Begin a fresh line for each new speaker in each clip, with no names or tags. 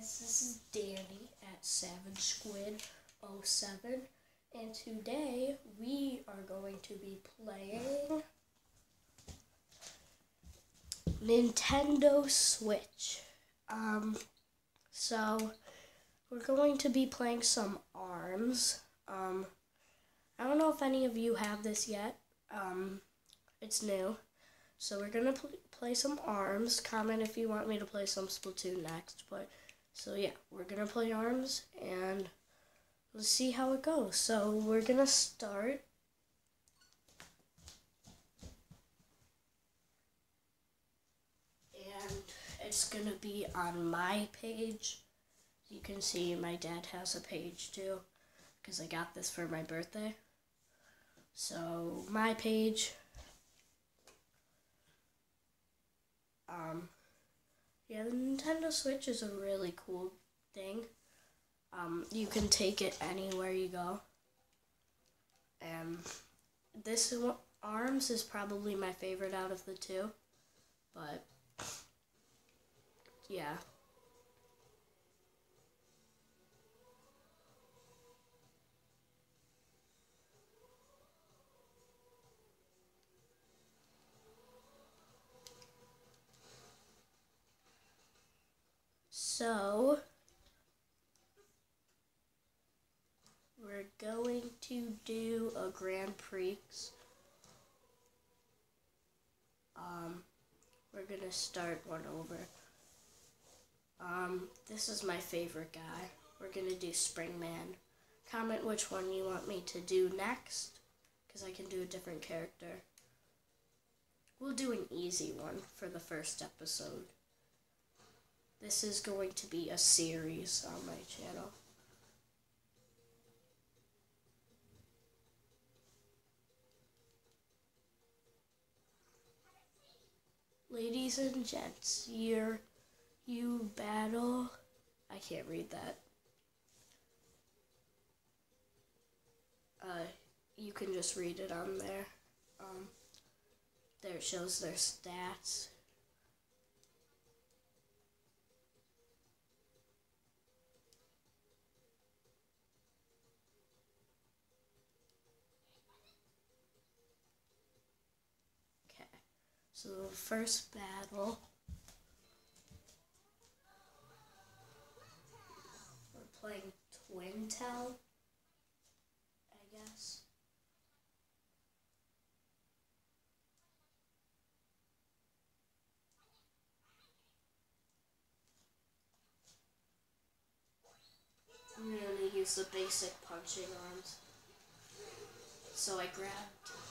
guys, this is Danny at Savage Squid 07 and today we are going to be playing Nintendo Switch. Um, so we're going to be playing some ARMS. Um, I don't know if any of you have this yet. Um, it's new. So we're gonna pl- play some ARMS. Comment if you want me to play some Splatoon next. But so yeah, we're gonna play ARMS and let's see how it goes. So we're gonna start. And it's gonna be on my page. You can see my dad has a page too, because I got this for my birthday. So my page Um, yeah, the Nintendo Switch is a really cool thing. Um, you can take it anywhere you go. And this is what, Arms is probably my favorite out of the two. But yeah. So, we're going to do a Grand Prix. Um, we're going to start one over. Um, this is my favorite guy. We're going to do Springman. Comment which one you want me to do next, because I can do a different character. We'll do an easy one for the first episode. This is going to be a series on my channel. Ladies and gents, your you battle I can't read that. Uh you can just read it on there. Um there it shows their stats. So the first battle. We're playing Twintelle, I guess. I'm gonna use the basic punching arms. So I grabbed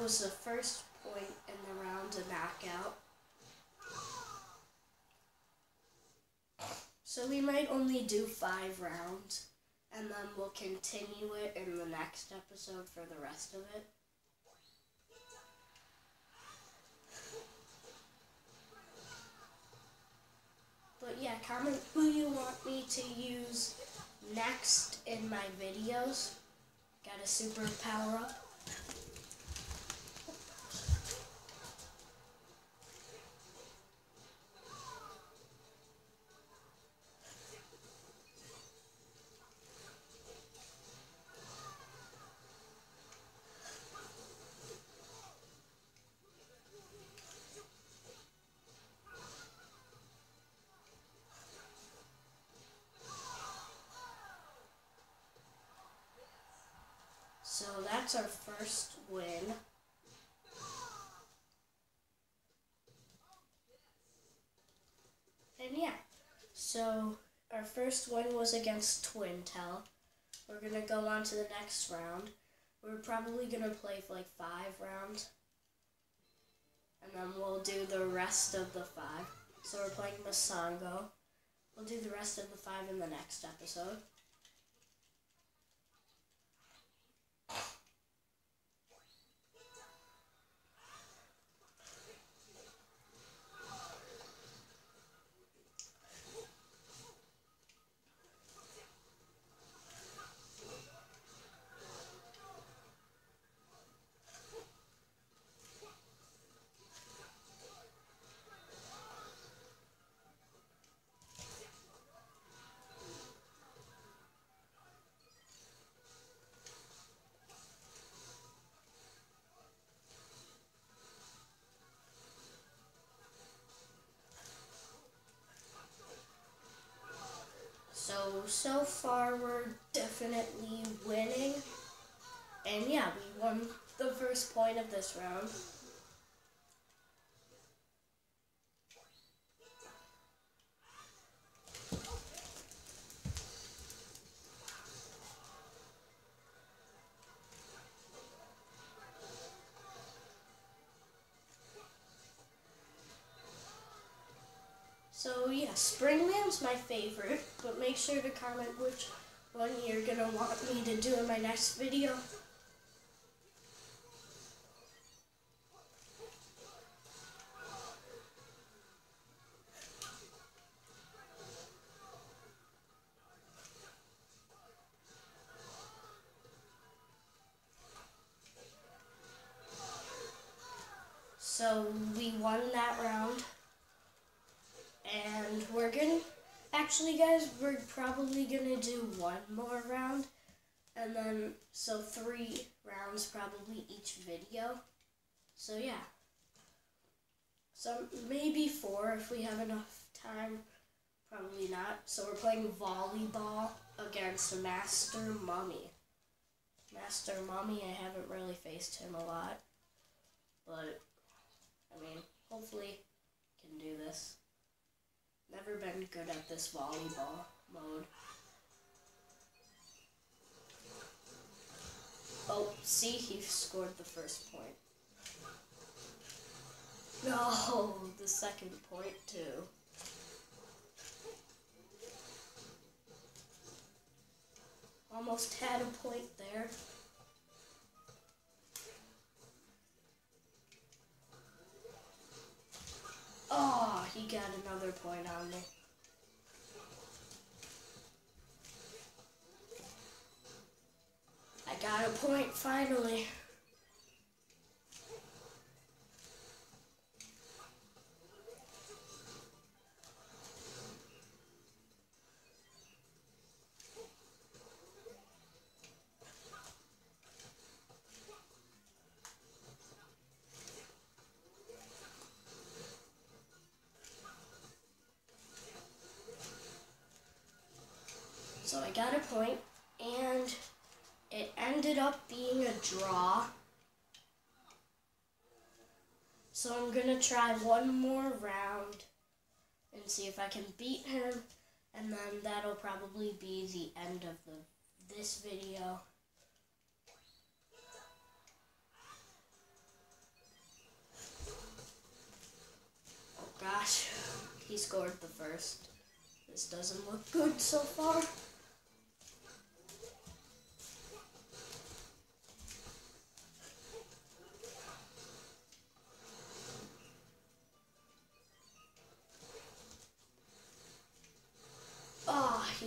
was the first point in the round to knockout. So we might only do five rounds, and then we'll continue it in the next episode for the rest of it. But yeah, comment who you want me to use next in my videos. Got a super power up. So that's our first win. And yeah, so our first win was against Twintelle. We're going to go on to the next round. We're probably going to play for like five rounds. And then we'll do the rest of the five. So we're playing Misango. We'll do the rest of the five in the next episode. So, far we're definitely winning. And yeah, we won the first point of this round. So yeah, Springman's my favorite, but make sure to comment which one you're gonna want me to do in my next video. And we're gonna, actually guys, we're probably gonna do one more round. And then, so three rounds probably each video. So yeah. So maybe four if we have enough time. Probably not. So we're playing volleyball against Master Mummy. Master Mummy, I haven't really faced him a lot. But, I mean, hopefully can do this. Never been good at this volleyball mode. Oh, see, he scored the first point. No, the second point too. Almost had a point there. Oh, he got another point on me. I got a point finally. So I got a point, and it ended up being a draw. So I'm gonna try one more round and see if I can beat him, and then that'll probably be the end of the this video. Oh gosh, he scored the first. This doesn't look good so far.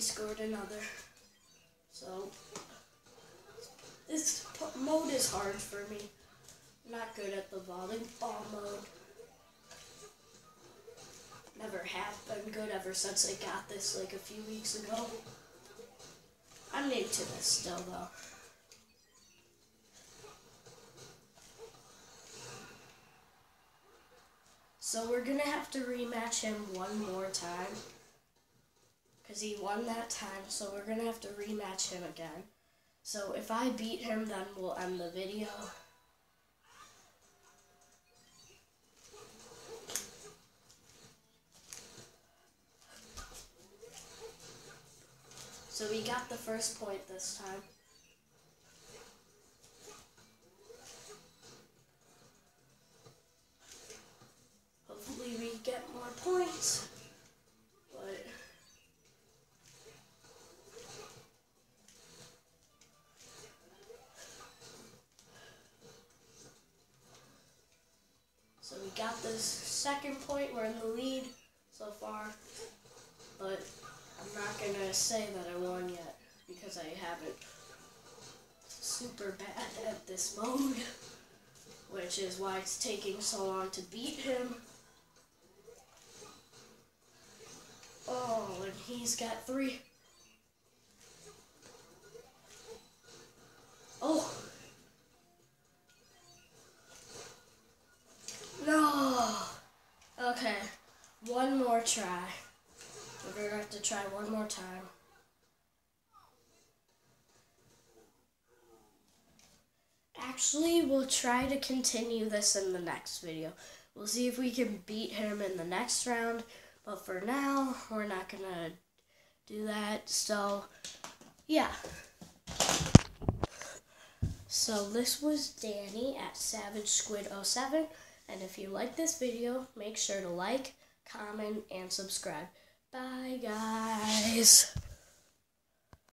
Scored another. So, this mode is hard for me. not good at the volleyball mode. Never have been good ever since I got this like a few weeks ago. I'm new to this still though. So we're gonna have to rematch him one more time because he won that time, so we're going to have to rematch him again. So if I beat him, then we'll end the video. So we got the first point this time. Hopefully we get more points. Second point. We're in the lead so far. But I'm not going to say that I won yet because I haven't super bad at this mode. Which is why it's taking so long to beat him. Oh, and he's got three. Try. We're gonna have to try one more time. Actually, we'll try to continue this in the next video. We'll see if we can beat him in the next round. But for now, we're not gonna do that. So, yeah. So this was Danny at Savage Squid 07. And if you like this video, make sure to like, comment, and subscribe. Bye, guys.